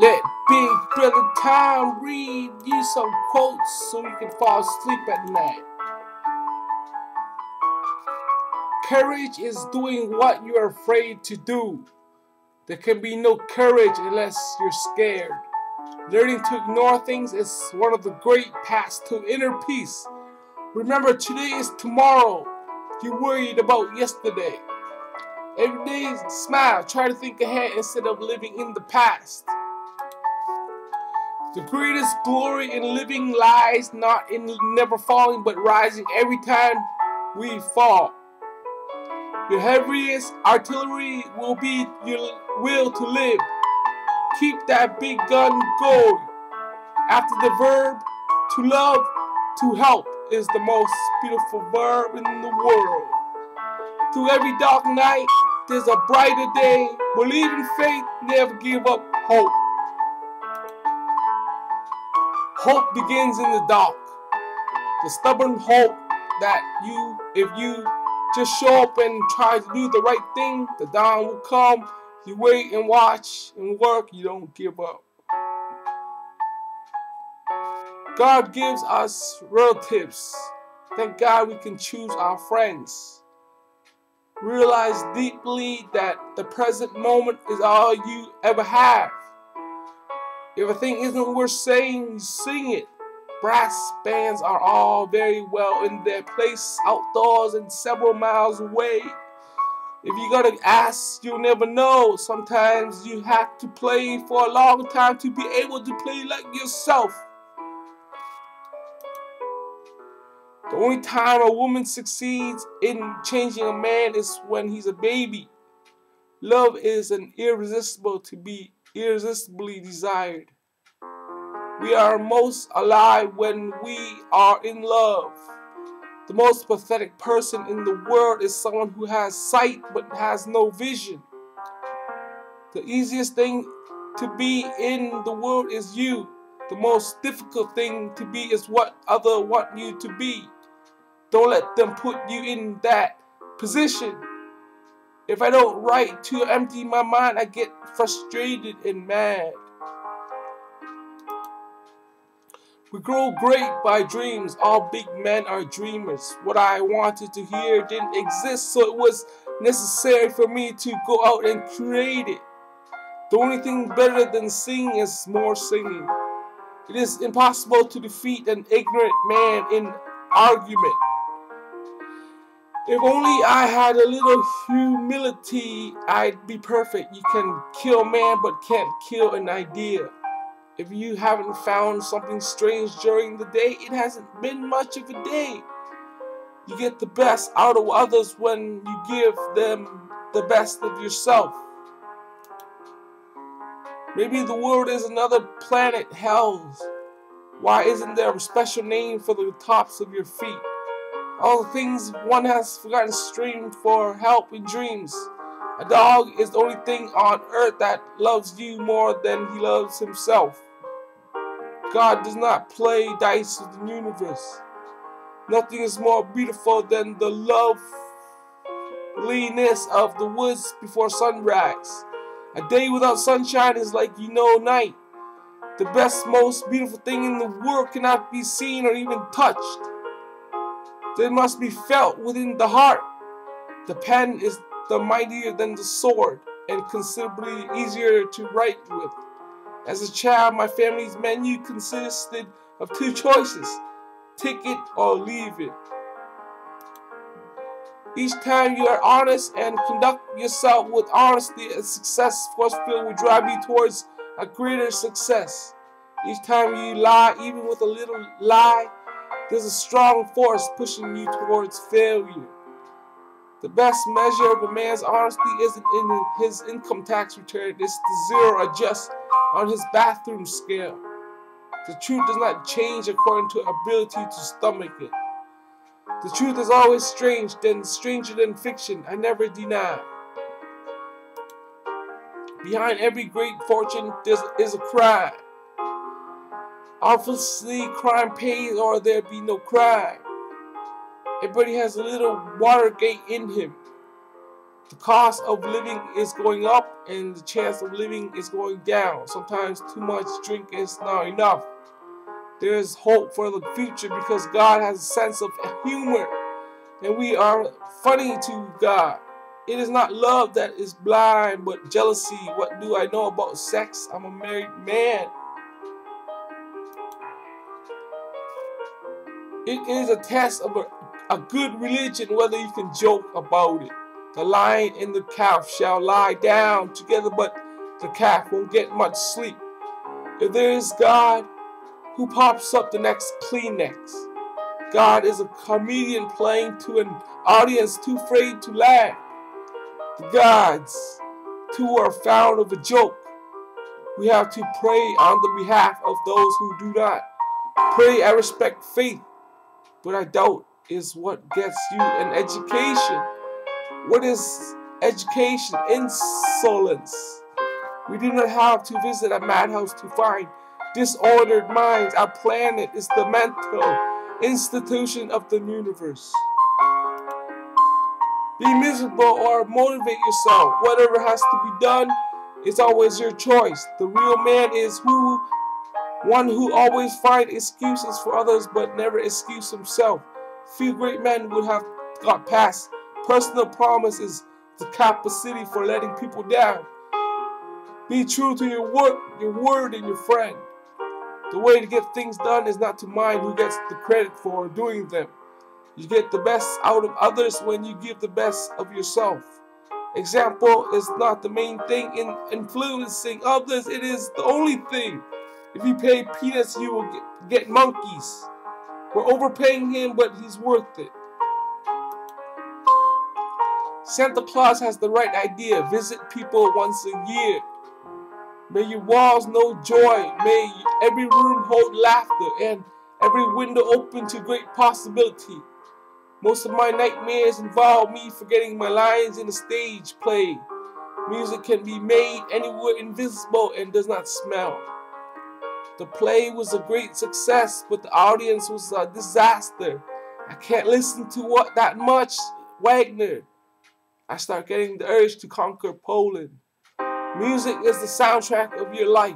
Let Big Brother Tom read you some quotes so you can fall asleep at night. Courage is doing what you're afraid to do. There can be no courage unless you're scared. Learning to ignore things is one of the great paths to inner peace. Remember, today is tomorrow. You're worried about yesterday. Every day, smile. Try to think ahead instead of living in the past. The greatest glory in living lies not in never falling, but rising every time we fall. Your heaviest artillery will be your will to live. Keep that big gun going. After the verb to love, to help is the most beautiful verb in the world. Through every dark night, there's a brighter day. Believe in faith, never give up hope. Hope begins in the dark. The stubborn hope that you, if you just show up and try to do the right thing, the dawn will come. You wait and watch and work, you don't give up. God gives us relatives. Thank God we can choose our friends. Realize deeply that the present moment is all you ever have. If a thing isn't worth saying, you sing it. Brass bands are all very well in their place outdoors and several miles away. If you gotta ask, you'll never know. Sometimes you have to play for a long time to be able to play like yourself. The only time a woman succeeds in changing a man is when he's a baby. Love is an irresistible to be irresistibly desired. We are most alive when we are in love. The most pathetic person in the world is someone who has sight but has no vision. The easiest thing to be in the world is you. The most difficult thing to be is what others want you to be. Don't let them put you in that position. If I don't write to empty my mind, I get frustrated and mad. We grow great by dreams. All big men are dreamers. What I wanted to hear didn't exist, so it was necessary for me to go out and create it. The only thing better than singing is more singing. It is impossible to defeat an ignorant man in argument. If only I had a little humility, I'd be perfect. You can kill man, but can't kill an idea. If you haven't found something strange during the day, it hasn't been much of a day. You get the best out of others when you give them the best of yourself. Maybe the world is another planet, hells. Why isn't there a special name for the tops of your feet? All the things one has forgotten stream for help in dreams. A dog is the only thing on earth that loves you more than he loves himself. God does not play dice with the universe. Nothing is more beautiful than the loveliness of the woods before sunrise. A day without sunshine is like you know night. The best, most beautiful thing in the world cannot be seen or even touched. They must be felt within the heart. The pen is the mightier than the sword and considerably easier to write with. As a child, my family's menu consisted of two choices take it or leave it. Each time you are honest and conduct yourself with honesty, a success force field will drive you towards a greater success. Each time you lie, even with a little lie, there's a strong force pushing you towards failure. The best measure of a man's honesty isn't in his income tax return, it's the zero adjust on his bathroom scale. The truth does not change according to ability to stomach it. The truth is always strange, then stranger than fiction, I never deny. Behind every great fortune there is a crime. Obviously, crime pays or there'd be no crime. Everybody has a little Watergate in him. the cost of living is going up and the chance of living is going down. Sometimes too much drink is not enough. There is hope for the future because God has a sense of humor and we are funny to God. It is not love that is blind, but jealousy. What do I know about sex? I'm a married man. It is a test of a, a good religion whether you can joke about it. The lion and the calf shall lie down together, but the calf won't get much sleep. If there is God, who pops up the next Kleenex? God is a comedian playing to an audience too afraid to laugh. The gods, too, are found of a joke. We have to pray on the behalf of those who do not. Pray I respect faith but I doubt is what gets you an education. What is education? Insolence. We do not have to visit a madhouse to find disordered minds. Our planet is the mental institution of the universe. Be miserable or motivate yourself. Whatever has to be done is always your choice. The real man is who one who always finds excuses for others but never excuse himself. Few great men would have got past. Personal promise is the capacity for letting people down. Be true to your word, your word and your friend. The way to get things done is not to mind who gets the credit for doing them. You get the best out of others when you give the best of yourself. Example is not the main thing in influencing others, it is the only thing. If you pay peanuts, you will get, get monkeys. We're overpaying him, but he's worth it. Santa Claus has the right idea. Visit people once a year. May your walls know joy. May every room hold laughter and every window open to great possibility. Most of my nightmares involve me forgetting my lines in a stage play. Music can be made anywhere invisible and does not smell. The play was a great success, but the audience was a disaster. I can't listen to what that much Wagner. I start getting the urge to conquer Poland. Music is the soundtrack of your life.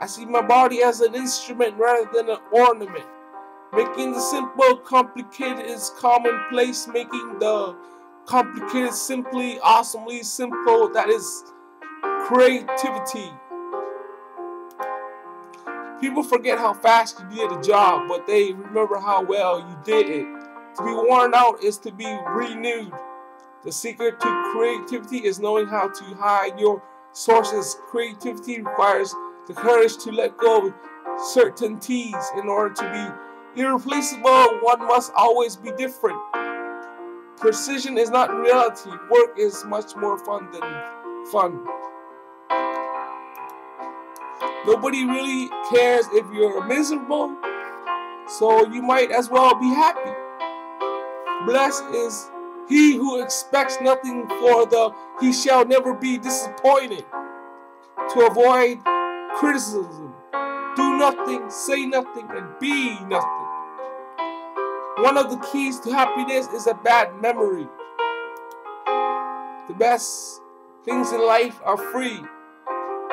I see my body as an instrument rather than an ornament. Making the simple complicated is commonplace. Making the complicated simply awesomely simple. That is creativity. People forget how fast you did a job, but they remember how well you did it. To be worn out is to be renewed. The secret to creativity is knowing how to hide your sources. Creativity requires the courage to let go of certainties in order to be irreplaceable. One must always be different. Precision is not reality. Work is much more fun than fun. Nobody really cares if you're miserable, so you might as well be happy. Blessed is he who expects nothing for the he shall never be disappointed. To avoid criticism, do nothing, say nothing, and be nothing. One of the keys to happiness is a bad memory. The best things in life are free.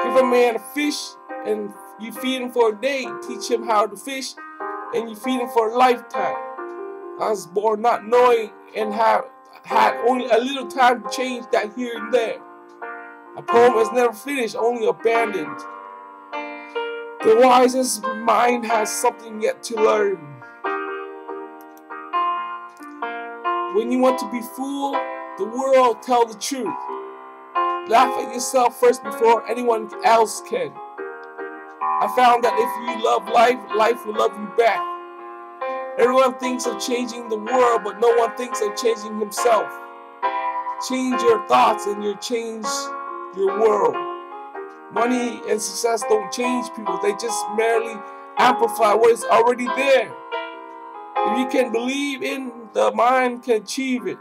Give a man a fish and you feed him for a day, teach him how to fish, and you feed him for a lifetime. I was born not knowing and have had only a little time to change that here and there. A poem is never finished, only abandoned. The wisest mind has something yet to learn. When you want to be fooled, the world tell the truth. Laugh at yourself first before anyone else can. I found that if you love life, life will love you back. Everyone thinks of changing the world, but no one thinks of changing himself. Change your thoughts and you change your world. Money and success don't change people, they just merely amplify what is already there. If you can believe in the mind can achieve it.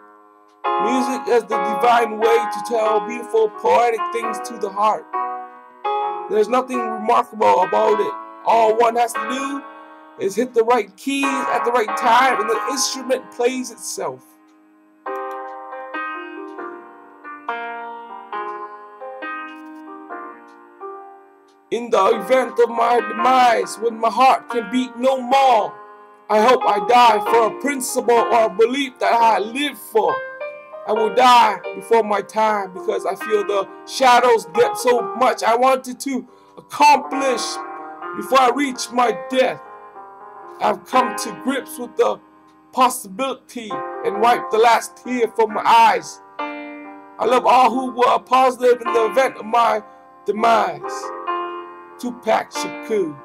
Music is the divine way to tell beautiful poetic things to the heart. There's nothing remarkable about it. All one has to do is hit the right keys at the right time and the instrument plays itself. In the event of my demise, when my heart can beat no more, I hope I die for a principle or a belief that I live for. I will die before my time because I feel the shadows get so much I wanted to accomplish before I reach my death. I've come to grips with the possibility and wipe the last tear from my eyes. I love all who were positive in the event of my demise. Tupac Shakur.